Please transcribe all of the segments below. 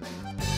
Bye.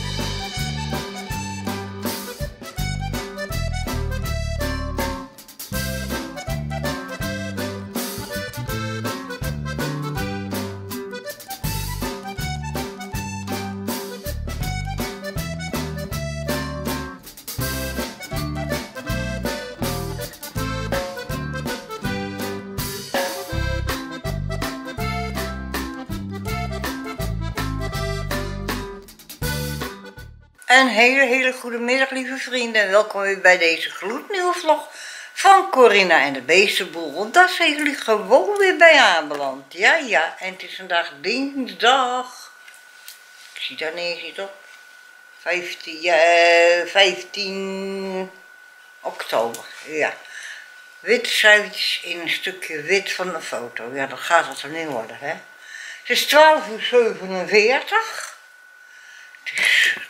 Een hele, hele goede middag, lieve vrienden. En welkom weer bij deze gloednieuwe vlog van Corinna en de Beestenboel. Want daar zijn jullie gewoon weer bij aanbeland. Ja, ja. En het is vandaag dinsdag. Ik zie daar neer, op. 15, ja, 15 oktober. Ja. Witte cijfertjes in een stukje wit van de foto. Ja, dat gaat het er niet worden, hè. Het is 12 uur 47.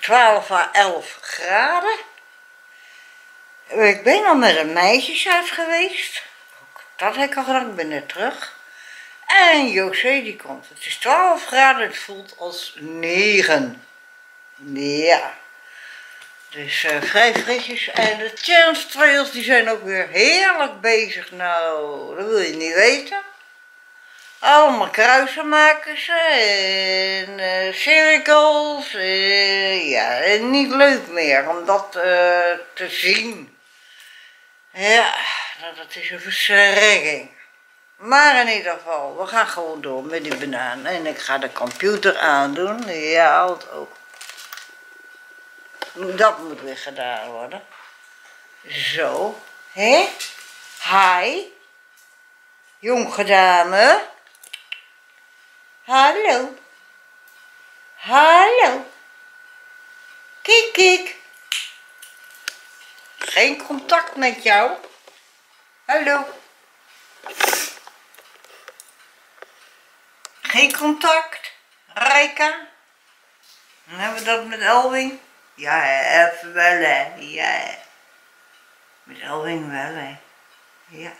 Het is 12 à 11 graden. Ik ben al met een meisje uit geweest. Dat heb ik al gedaan, ik ben net terug. En José die komt. Het is 12 graden, het voelt als 9. Ja. Dus uh, vrij. En de challenge trails die zijn ook weer heerlijk bezig. Nou, dat wil je niet weten. Allemaal kruisen maken ze en uh, cirkels. Uh, ja, niet leuk meer om dat uh, te zien. Ja, dat is een verschrikking. Maar in ieder geval, we gaan gewoon door met die banaan. En ik ga de computer aandoen. Ja, want ook. Dat moet weer gedaan worden. Zo. Hé? Hi. Jonge dame. Hallo. Hallo. Kik. Geen contact met jou. Hallo. Geen contact. Rijka. Dan hebben we dat met Elwing. Ja, even wel hè. Ja. Met Elwing wel hè. Ja.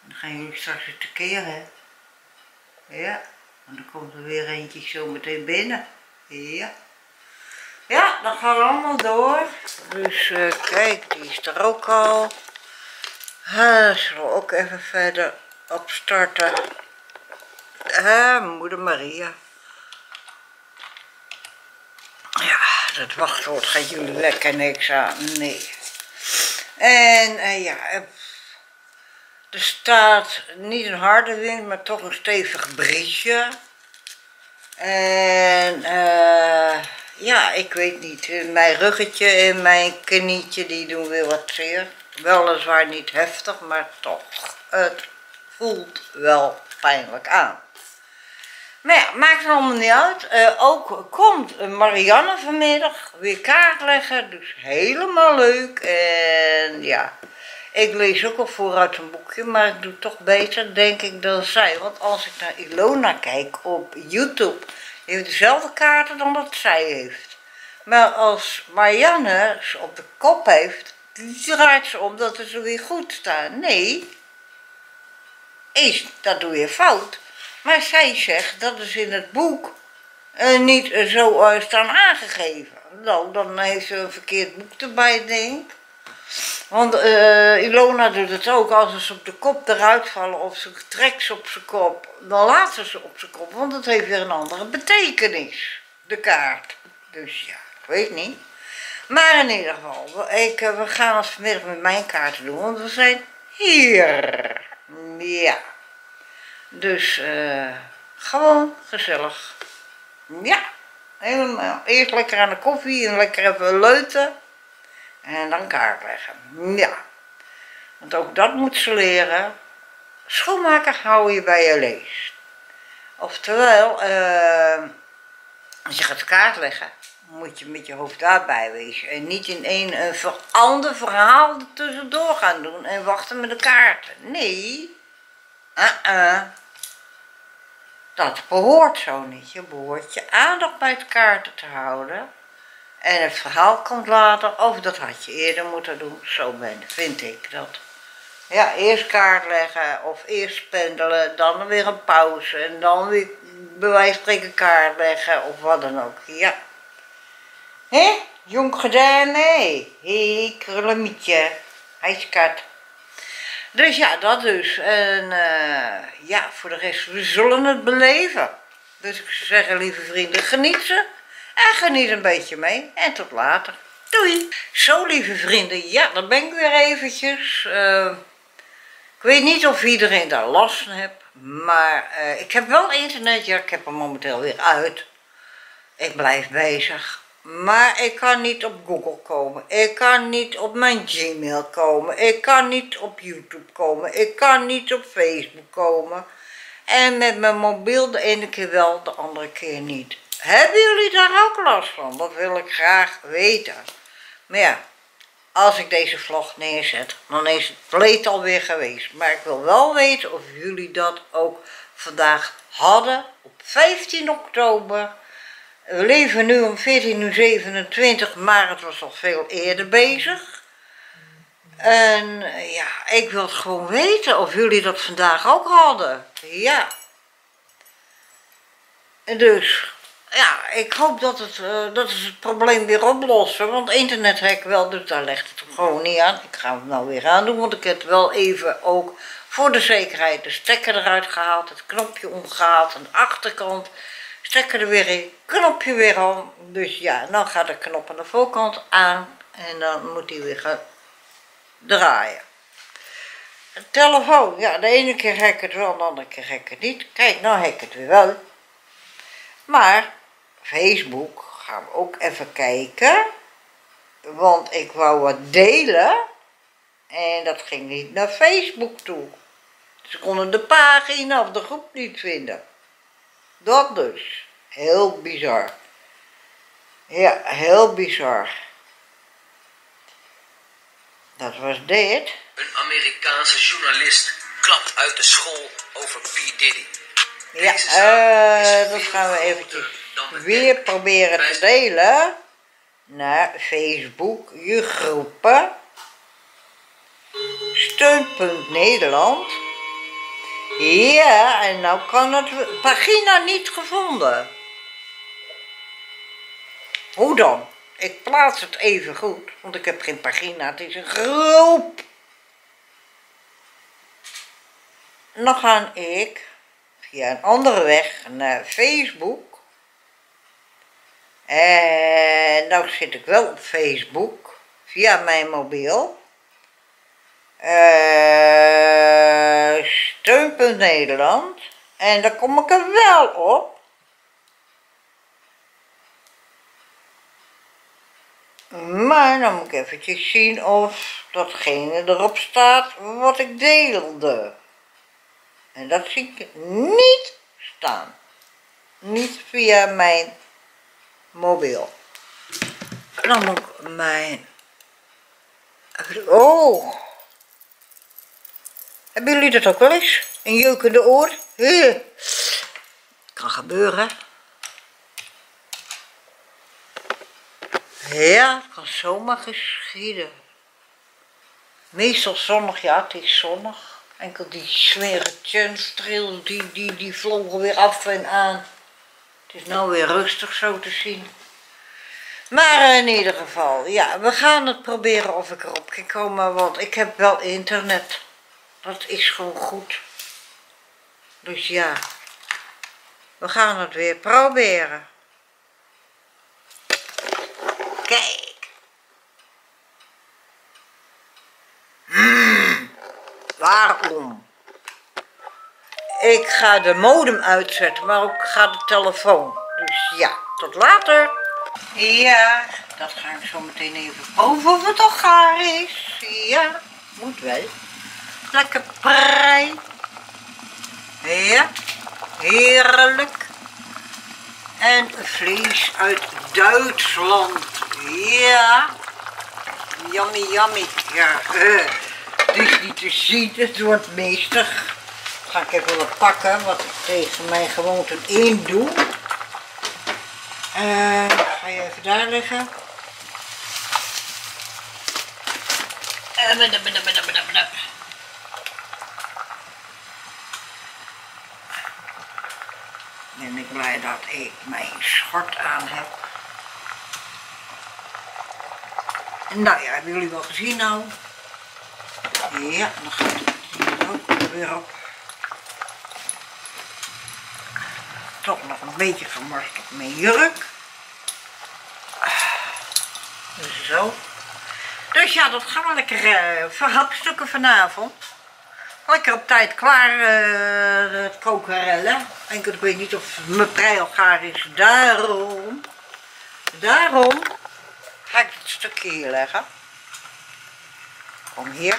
Dan gaan jullie straks weer tekeer hè. Ja. En dan komt er weer eentje zo meteen binnen. Ja. Ja, dan gaan we allemaal door. Dus uh, kijk, die is er ook al. Uh, zullen we ook even verder opstarten. Uh, moeder Maria. Ja, dat wachtwoord gaat jullie lekker niks aan. Nee. En uh, ja, er staat niet een harde wind, maar toch een stevig briesje. En uh, ja, ik weet niet. Mijn ruggetje en mijn knietje die doen weer wat zeer. Weliswaar niet heftig, maar toch. Het voelt wel pijnlijk aan. Maar ja, maakt het allemaal niet uit. Uh, ook komt Marianne vanmiddag weer kaart leggen. Dus helemaal leuk. En ja, ik lees ook al vooruit een boekje, maar ik doe toch beter, denk ik, dan zij. Want als ik naar Ilona kijk op YouTube, heeft dezelfde kaarten dan dat zij heeft. Maar als Marianne ze op de kop heeft, draait ze om dat ze weer goed staan. Nee, is, dat doe je fout. Maar zij zegt dat is in het boek uh, niet zo uh, staan aangegeven. Nou, dan heeft ze een verkeerd boek erbij, denk ik. Want uh, Ilona doet het ook, als ze op de kop eruit vallen of ze trekt ze op zijn kop, dan laten ze op zijn kop, want het heeft weer een andere betekenis, de kaart. Dus ja, ik weet niet. Maar in ieder geval, ik, uh, we gaan het vanmiddag met mijn kaarten doen, want we zijn hier. Ja. Dus uh, gewoon gezellig. Ja, helemaal. Eerst lekker aan de koffie en lekker even leuten. En dan kaart leggen. Ja. Want ook dat moet ze leren. Schoonmaken hou je bij je lees. Oftewel, uh, als je gaat kaart leggen, moet je met je hoofd daarbij wezen. En niet in een, een ander verhaal tussendoor gaan doen en wachten met de kaarten. Nee. Uh -uh. Dat behoort zo niet. Je behoort je aandacht bij het kaarten te houden. En het verhaal komt later, of dat had je eerder moeten doen. Zo ben, vind ik dat. Ja, eerst kaart leggen of eerst pendelen, dan weer een pauze en dan weer bij wijze van spreken kaart leggen of wat dan ook. Ja, Hé? Jong gedaan, nee. Hé, hey, krulemietje. Hij is kat. Dus ja, dat dus. En uh, ja, voor de rest, we zullen het beleven. Dus ik zou zeggen, lieve vrienden, geniet ze. En geniet een beetje mee. En tot later. Doei. Zo, lieve vrienden, ja, dan ben ik weer eventjes. Uh, ik weet niet of iedereen daar last van heeft. Maar uh, ik heb wel internet, ja, ik heb hem momenteel weer uit. Ik blijf bezig. Maar ik kan niet op Google komen. Ik kan niet op mijn Gmail komen. Ik kan niet op YouTube komen. Ik kan niet op Facebook komen. En met mijn mobiel de ene keer wel, de andere keer niet. Hebben jullie daar ook last van? Dat wil ik graag weten. Maar ja, als ik deze vlog neerzet, dan is het pleet alweer geweest. Maar ik wil wel weten of jullie dat ook vandaag hadden op 15 oktober we leven nu om 14.27 maar het was al veel eerder bezig. En ja, ik wil gewoon weten of jullie dat vandaag ook hadden. Ja. Dus, ja, ik hoop dat het, uh, dat het, het probleem weer oplossen. Want internet heb ik wel, dus daar legt het gewoon niet aan. Ik ga het nou weer aan doen, want ik heb wel even ook voor de zekerheid de stekker eruit gehaald. Het knopje omgehaald aan de achterkant stekker er weer in, knopje weer om. Dus ja, dan gaat de knop aan de voorkant aan en dan moet hij weer gaan draaien. Telefoon, ja, de ene keer heb ik het wel, de andere keer heb ik het niet. Kijk, nou heb ik het weer wel. Maar Facebook gaan we ook even kijken. Want ik wou wat delen. En dat ging niet naar Facebook toe. Ze konden de pagina of de groep niet vinden. Dat dus. Heel bizar. Ja, heel bizar. Dat was dit. Een Amerikaanse journalist klapt uit de school over P. Diddy. Ja, uh, dat gaan we eventjes weer proberen te delen naar Facebook, je groepen, steunpunt Nederland. Ja, en nou kan het pagina niet gevonden. Hoe dan? Ik plaats het even goed, want ik heb geen pagina, het is een groep. Dan ga ik via een andere weg naar Facebook. En nou zit ik wel op Facebook via mijn mobiel. Uh, steunpunt Nederland. En daar kom ik er wel op. Maar dan moet ik eventjes zien of datgene erop staat wat ik deelde. En dat zie ik niet staan. Niet via mijn mobiel. Dan moet mijn... Oh, hebben jullie dat ook wel eens? Een jeukende oor? He. Kan gebeuren. Ja, kan zomaar geschieden. Meestal zonnig, ja, het is zonnig. Enkel die smerige tjunstril, die, die, die vlogen weer af en aan. Is nou weer rustig zo te zien. Maar in ieder geval, ja, we gaan het proberen of ik erop kan komen, want ik heb wel internet. Dat is gewoon goed. Dus ja, we gaan het weer proberen. Kijk. Hmm, waarom? Ik ga de modem uitzetten, maar ook ga de telefoon. Dus ja, tot later. Ja, dat ga ik zo meteen even over het al gaar is. Ja, moet wel lekker prei. Ja, heerlijk. En vlees uit Duitsland. Ja. Yummy, yummy. Ja, uh, het is niet te zien, het wordt meestig. Ga ik even pakken, wat ik tegen mijn gewoonte in doe. Uh, ga je even daar liggen. Uh, ben ik blij dat ik mijn schort aan heb. Nou ja, hebben jullie wel gezien nou? Ja, dan gaat het hier ook weer op. Toch nog een beetje gemorst op mijn jurk. Zo. Dus ja, dat gaan we lekker uh, verhapstukken vanavond. Lekker op tijd klaar, uh, het kokerellen. Enkel ik weet niet of mijn prei al gaar is. Daarom, daarom ga ik het stukje hier leggen. Kom hier.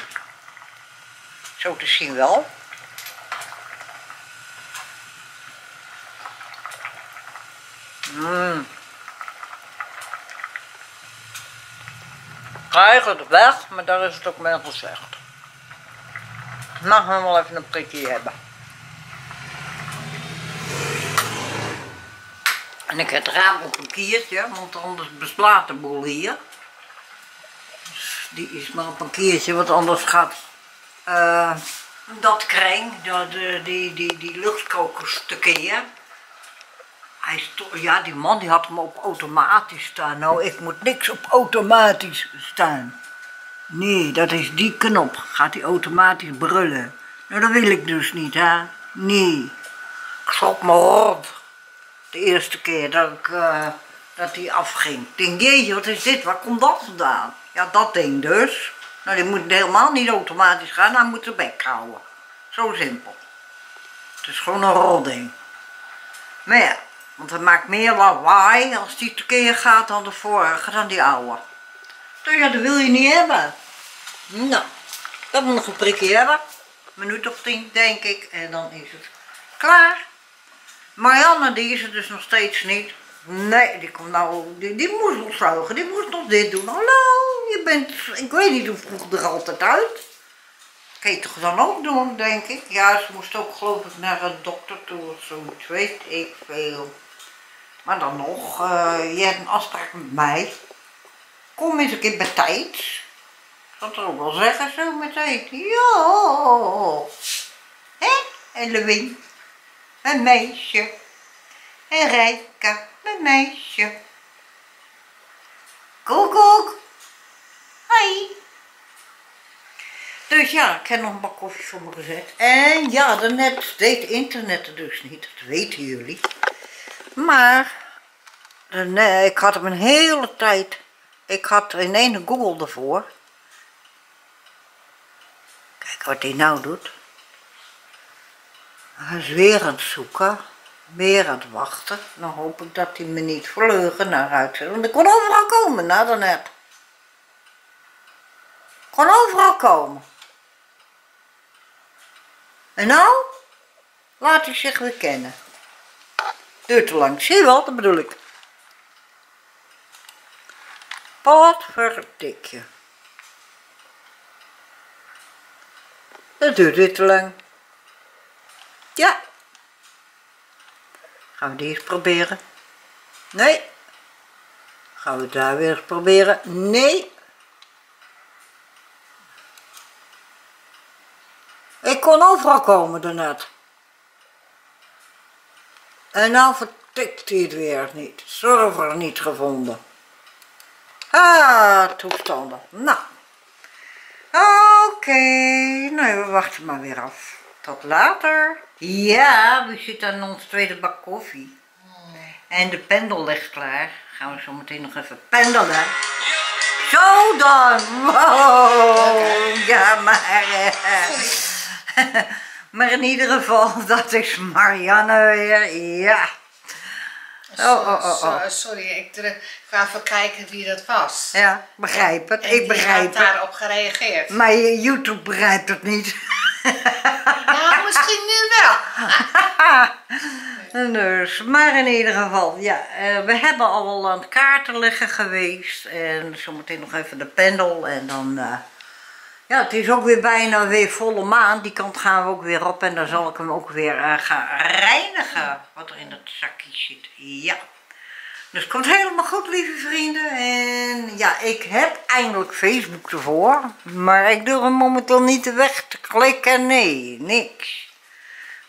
Zo te zien wel. Mmm. Eigenlijk weg, maar daar is het ook mee gezegd. Mag we wel even een prikje hebben. En ik heb het raam op een kiertje, want anders beslaat de boel hier. Dus die is maar op een kiertje, want anders gaat uh, dat kring, die, die, die, die luchtkokers tekeer. Hij ja, die man die had hem op automatisch staan. Nou, ik moet niks op automatisch staan. Nee, dat is die knop. Gaat hij automatisch brullen. Nou, dat wil ik dus niet, hè. Nee. Ik schrok me rot. De eerste keer dat ik, uh, dat hij afging. Ik denk, jeetje, wat is dit? Waar komt dat vandaan? Ja, dat ding dus. Nou, die moet helemaal niet automatisch gaan. Hij moet de bek houden. Zo simpel. Het is gewoon een rodding. Maar ja, want het maakt meer lawaai als die tekeer gaat dan de vorige, dan die oude. Dus ja, dat wil je niet hebben. Nou, dat moet nog een prikje hebben. Een minuut of tien, denk ik. En dan is het klaar. Marianne, die is er dus nog steeds niet. Nee, die komt nou, die, die moest nog zuigen, die moest nog dit doen. Hallo, je bent, ik weet niet hoe vroeg er altijd uit. Kan je toch dan ook doen, denk ik. Ja, ze moest ook geloof ik naar een dokter toe of zoiets, weet ik veel. Maar dan nog, uh, je hebt een afspraak met mij. Kom eens een keer bij tijd. Ik zal het ook wel zeggen zo meteen. Ja. Hé, en Lewin. Meisje. En Rijka, mijn meisje. Koekoek. Hoi. Dus ja, ik heb nog een bak koffie voor me gezet. En ja, daarnet deed internet er dus niet. Dat weten jullie. Maar, nee, ik had hem een hele tijd, ik had ineens een Google ervoor. Kijk wat hij nou doet. Hij is weer aan het zoeken, weer aan het wachten. Dan hoop ik dat hij me niet verleugen naar uitzet. Want ik kon overal komen na daarnet. Kon overal komen. En nou laat hij zich weer kennen. Duurt te lang. Zie je wel, dat bedoel ik. Potverdikje. Dat duurt weer te lang. Ja. Gaan we die eens proberen? Nee. Gaan we daar weer eens proberen? Nee. Ik kon overal komen daarnet. En nou vertikt hij het weer niet. Server niet gevonden. Ah, toestanden. Nou. Oké, nou we wachten maar weer af. Tot later. Ja, we zitten aan ons tweede bak koffie. En de pendel ligt klaar. Gaan we zo meteen nog even pendelen. Zo dan. Wow. Ja, maar... Uh, Maar in ieder geval, dat is Marianne weer, ja. Oh, oh, oh, oh. Sorry, ik ga even kijken wie dat was. Ja, begrijp het, ik begrijp het. daarop gereageerd. Maar YouTube begrijpt het niet. Nou, misschien nu wel. dus, maar in ieder geval, ja, uh, we hebben al aan het kaarten liggen geweest. En zometeen nog even de pendel en dan... Uh, ja, het is ook weer bijna weer volle maan. Die kant gaan we ook weer op en dan zal ik hem ook weer uh, gaan reinigen. Wat er in het zakje zit. Ja. Dus het komt helemaal goed, lieve vrienden. En ja, ik heb eindelijk Facebook ervoor. Maar ik durf hem momenteel niet weg te klikken. Nee, niks.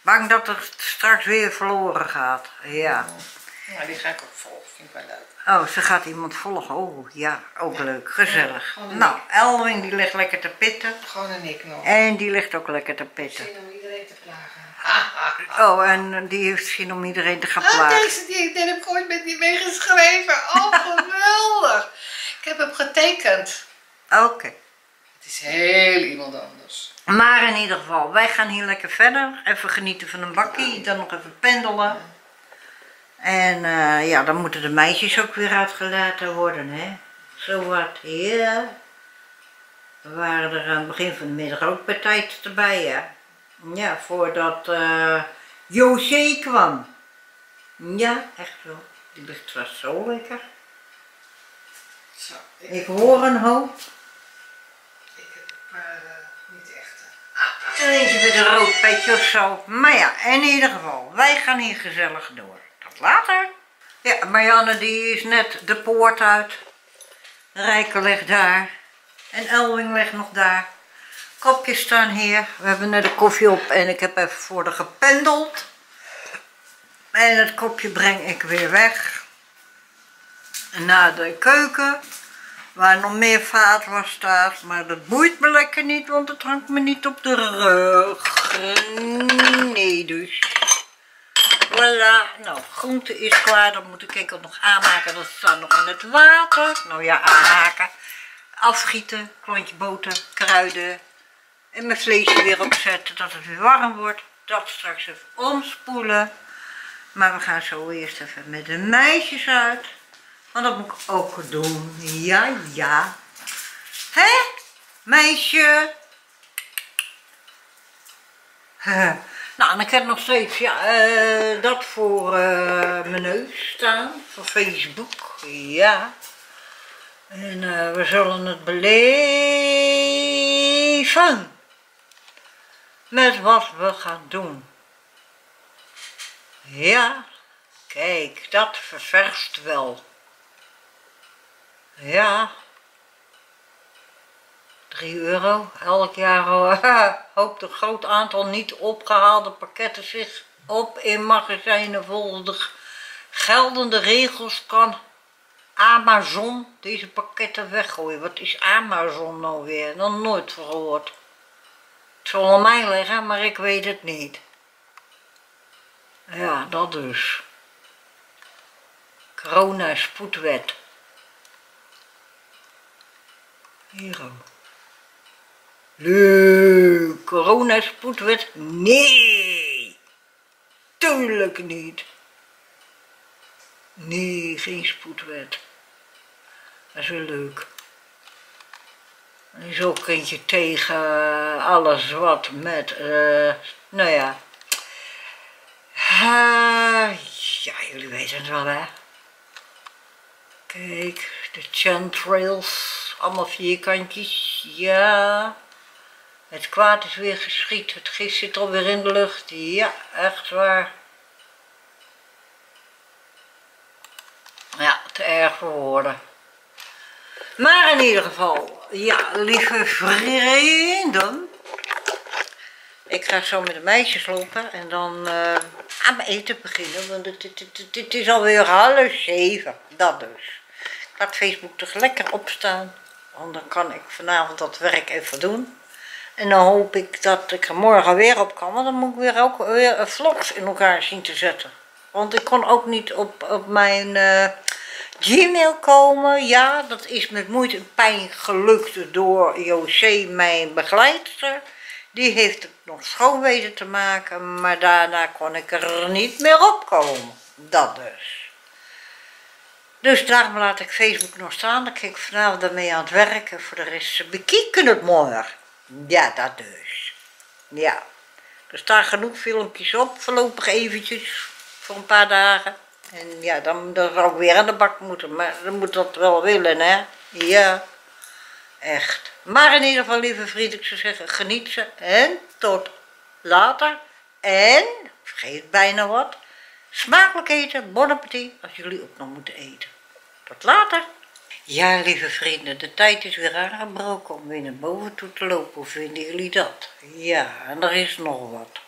Bang dat het straks weer verloren gaat. Ja. Ja, die ga ik ook volgen. Vind ik wel leuk. Oh, ze gaat iemand volgen. Oh, ja, ook leuk. Gezellig. nou, Elwing die ligt lekker te pitten. Gewoon een ik nog. En die ligt ook lekker te pitten. Zin om iedereen te plagen. Oh, en die heeft zin om iedereen te gaan Ah, plagen. deze die, die heb ik ooit met die meegeschreven. Oh, geweldig. ik heb hem getekend. Oké. Het is heel iemand anders. Maar in ieder geval, wij gaan hier lekker verder. Even genieten van een bakkie, dan nog even pendelen. En eh, ja, dan moeten de meisjes ook weer uitgelaten worden, hè. Zo wat, ja. We waren er aan het begin van de middag ook bij tijd erbij, hè. Ja, voordat eh José kwam. Ja, echt wel. Die ligt vast zo lekker. Zo, ik, Ik hoor een hoop. ik heb een paar eh, niet echte. En eentje met een rood petje of zo. Maar ja, in ieder geval, wij gaan hier gezellig door. Later. Ja, Marianne die is net de poort uit. Rijke ligt daar. En Elwing ligt nog daar. Kopjes staan hier. We hebben net de koffie op en ik heb even voor de gependeld. En het kopje breng ik weer weg. Naar de keuken. Waar nog meer vaatwas staat. Maar dat boeit me lekker niet, want het hangt me niet op de rug. Nee dus. Voilà. Nou, groente is klaar. Dan moet ik enkel nog aanmaken. Dat staat nog in het water. Nou ja, aanmaken. Afgieten. Klontje boter. Kruiden. En mijn vleesje weer opzetten. Dat het weer warm wordt. Dat straks even omspoelen. Maar we gaan zo eerst even met de meisjes uit. Want dat moet ik ook doen. Ja, ja. Hé, meisje? Nou, en ik heb nog steeds ja, eh, dat voor eh, mijn neus staan. Voor Facebook. Ja. En eh, we zullen het beleven. Met wat we gaan doen. Ja, kijk, dat ververst wel. Ja. 3 euro elk jaar. hoopt een groot aantal niet opgehaalde pakketten zich op in magazijnen volgens de geldende regels kan Amazon deze pakketten weggooien. Wat is Amazon nou weer? Nog nooit gehoord. Het zal aan mij liggen, maar ik weet het niet. Ja, dat dus. Corona spoedwet. Hier. Leuk. Corona spoedwet? Nee. Tuurlijk niet. Nee, geen spoedwet. Dat is wel leuk. Is ook eentje tegen alles wat met, eh, nou ja. Ah, ja, jullie weten het wel hè. Kijk, de chantrails, allemaal vierkantjes, ja. Het kwaad is weer geschiet, het gist zit alweer in de lucht, ja, echt waar. Ja, te erg voor woorden. Maar in ieder geval, ja, lieve vrienden. Ik ga zo met de meisjes lopen en dan eh, aan mijn eten beginnen. Want het, het, het, het is alweer half zeven. Dat dus. Ik laat Facebook toch lekker opstaan. Want dan kan ik vanavond dat werk even doen. En dan hoop ik dat ik er morgen weer op kan. Want dan moet ik weer ook weer vlogs in elkaar zien te zetten. Want ik kon ook niet op, op mijn eh, Gmail komen. Ja, dat is met moeite en pijn gelukt door José, mijn begeleidster. Die heeft het nog schoon weten te maken, maar daarna kon ik er niet meer op komen. Dat dus. Dus daarom laat ik Facebook nog staan. Dan kijk ik vanavond daarmee aan het werken. Voor de rest bekijken het morgen. Ja, dat dus. Ja. Er staan genoeg filmpjes op, voorlopig eventjes. Voor een paar dagen. En ja, dan, dan zou ik weer aan de bak moeten. Maar dan moet dat wel willen, hè. Ja. Echt. Maar in ieder geval, lieve vrienden, ik zou zeggen, geniet ze. En tot later. En, vergeet bijna wat, smakelijk eten, bon appetit, als jullie ook nog moeten eten. Tot later. Ja, lieve vrienden, de tijd is weer aangebroken om weer naar boven toe te lopen. Hoe vinden jullie dat? Ja, en er is nog wat.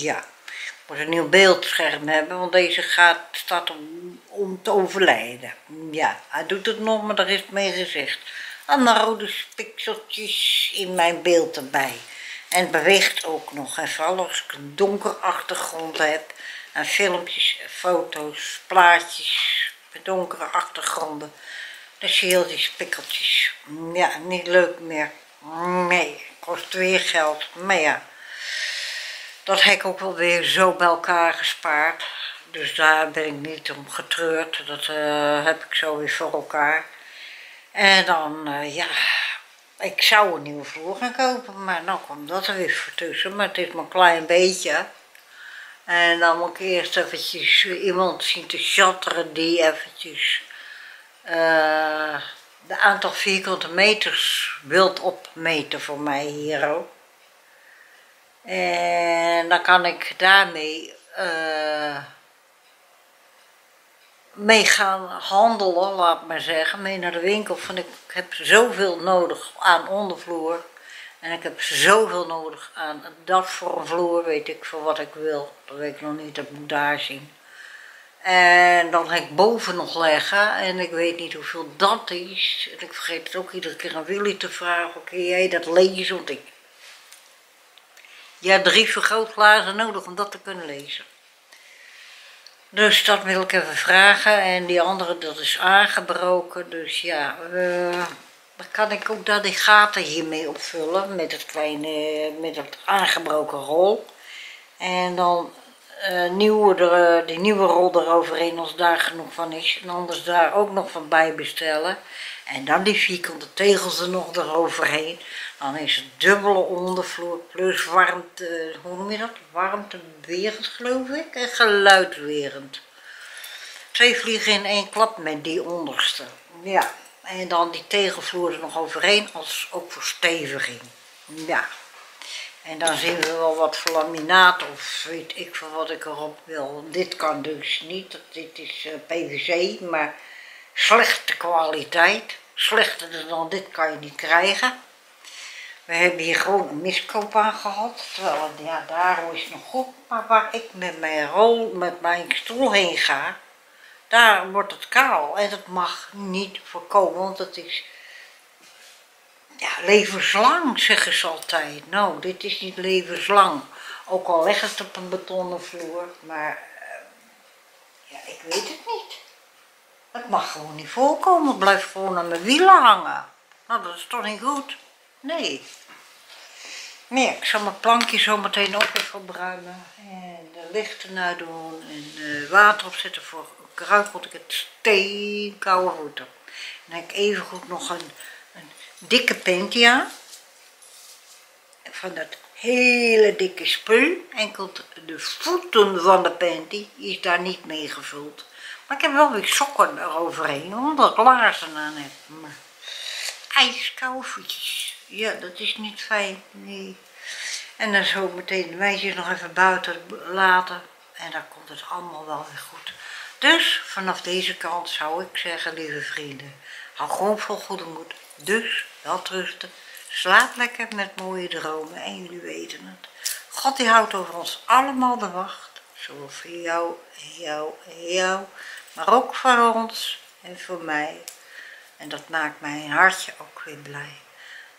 Ja. Ik moet een nieuw beeldscherm hebben, want deze gaat, staat om, om te overlijden. Ja, hij doet het nog, maar daar is gezegd. En dan rode pixeltjes in mijn beeld erbij. En het beweegt ook nog. En vooral als ik een donker achtergrond heb. En filmpjes, foto's, plaatjes met donkere achtergronden. Je heel die spikkeltjes. Ja, niet leuk meer. Nee, kost weer geld. Maar ja, dat heb ik ook wel weer zo bij elkaar gespaard. Dus daar ben ik niet om getreurd. Dat uh, heb ik zo weer voor elkaar. En dan, uh, ja, ik zou een nieuwe vloer gaan kopen, maar nou komt dat er weer voor tussen. Maar het is maar een klein beetje. En dan moet ik eerst eventjes iemand zien te chatteren die eventjes uh, de aantal vierkante meters wilt opmeten voor mij hier ook. En dan kan ik daarmee uh, mee gaan handelen, laat maar zeggen, mee naar de winkel. Van ik heb zoveel nodig aan ondervloer. En ik heb zoveel nodig aan dat voor een vloer, weet ik voor wat ik wil. Dat weet ik nog niet, dat moet daar zien. En dan ga ik boven nog leggen en ik weet niet hoeveel dat is. En ik vergeet het ook iedere keer aan Willy te vragen, kun jij dat lezen? Want ik... Hebt drie vergrootglazen nodig om dat te kunnen lezen. Dus dat wil ik even vragen. En die andere, dat is aangebroken. Dus ja, uh, dan kan ik ook daar die gaten hiermee opvullen. Met het kleine, met het aangebroken rol. En dan uh, nieuwe, de, die nieuwe rol eroverheen als daar genoeg van is. En anders daar ook nog van bij bestellen. En dan die vierkante tegels er nog eroverheen. Dan is het dubbele ondervloer plus warmte, hoe noem je dat? Warmtewerend geloof ik en geluidwerend. Twee vliegen in één klap met die onderste. Ja, en dan die tegelvloer er nog overheen als ook voor steviging. Ja. En dan zien we wel wat voor laminaat of weet ik van wat ik erop wil. Dit kan dus niet, dit is eh, PVC, maar slechte kwaliteit. Slechter dan dit kan je niet krijgen. We hebben hier gewoon een miskoop aan gehad. Terwijl, ja, daar is het nog goed. Maar waar ik met mijn rol, met mijn stoel heen ga, daar wordt het kaal. En dat mag niet voorkomen, want het is ja, levenslang, zeggen ze altijd. Nou, dit is niet levenslang. Ook al leg het op een betonnen vloer, maar uh, ja, ik weet het niet. Het mag gewoon niet voorkomen, het blijft gewoon aan mijn wielen hangen. Nou, dat is toch niet goed? Nee. Nee, ik zal mijn plankje zo meteen ook even opruimen. En de lichten doen en uh, water opzetten voor kruid, want ik het steenkoude voeten. En dan heb ik even goed nog een dikke pentia. Van dat hele dikke spul. Enkel de voeten van de panty is daar niet mee gevuld. Maar ik heb wel weer sokken eroverheen, omdat ik laarzen aan heb. Maar. Ja, dat is niet fijn, nee. En dan zo meteen de meisjes nog even buiten laten. En dan komt het allemaal wel weer goed. Dus vanaf deze kant zou ik zeggen, lieve vrienden, hou gewoon vol goede moed. Dus, wel rusten, slaap lekker met mooie dromen en jullie weten het. God die houdt over ons allemaal de wacht, zowel voor jou jou en jou, maar ook voor ons en voor mij. En dat maakt mijn hartje ook weer blij.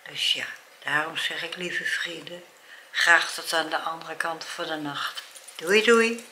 Dus ja, daarom zeg ik lieve vrienden, graag tot aan de andere kant van de nacht. Doei doei!